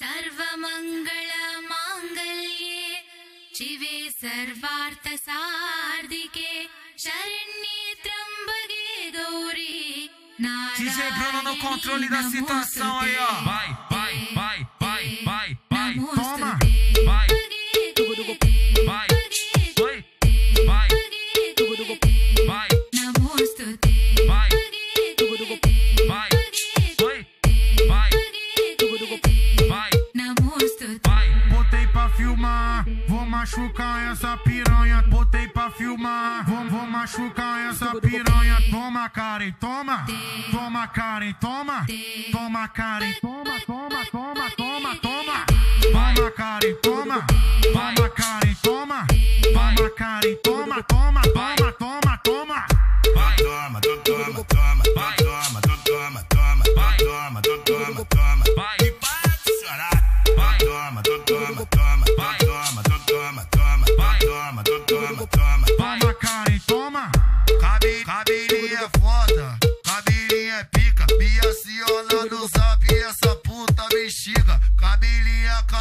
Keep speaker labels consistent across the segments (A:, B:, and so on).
A: सर्वमङ्गलमाङ्गल्ये शिवे सर्वार्थसार्धिके शरण्ये त्र्यम्बके Gauri
B: DJ Bruno no controle da situação aí, ó.
C: Vai, vai, vai,
B: Machucar essa piranha. Botei pra filmar, vou, vou machucar essa piranha. Toma, Karen, toma. Toma, Karen, toma. Toma, Karen, toma, toma, toma, toma, toma. Toma, Karen, toma. Toma,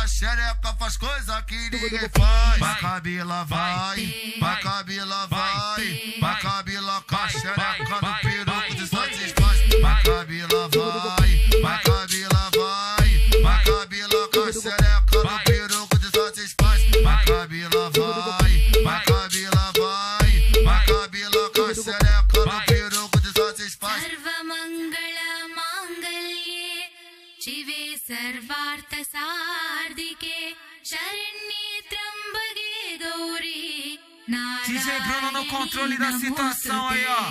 D: a xereca faz coisa que ninguém faz. Pra Camila vai, pra Camila vai, pra Camila com a xereca no peru de satisfaz. Pra Camila vai, pra Camila vai, pra Camila com a xereca no peru de satisfaz. Pra Camila vai, pra Camila vai, pra Camila com a xereca no peru de satisfaz.
A: Sarva mangala mangalye, Jive sarvartha sa.
B: ಹಾರ್ದಿಕೆ ಶರಣ್ಯ ತ್ರಂಬಗೆ Gauri Narai DJ Bruno no controle da situação aí, ó.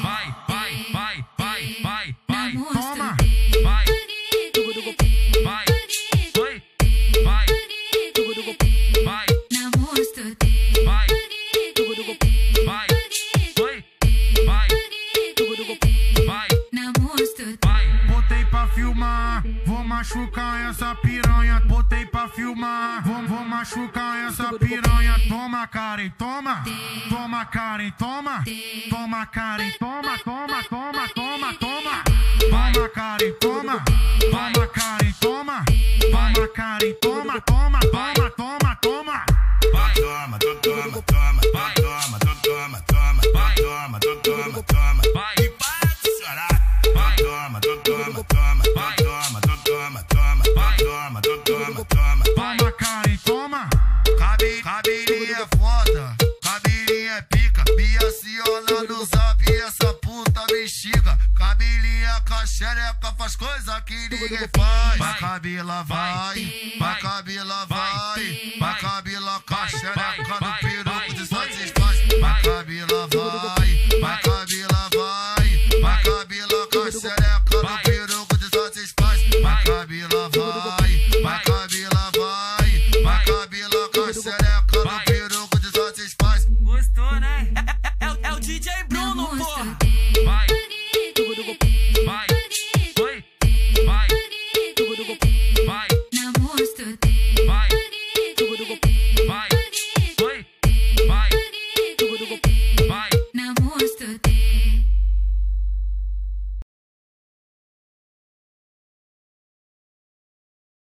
B: Machucar essa piranha. Botei pra filmar, vou, vou machucar essa piranha. Toma, Karen, toma. Toma, Karen, toma. Toma, Karen, toma, toma, toma, toma, toma. Toma, Karen, toma. Toma, Karen, toma. Toma, Karen, toma,
D: a xereca faz coisa que ninguém faz. Vai, cabela, vai, vai, cabela, vai. Vai, cabela
E: Bye.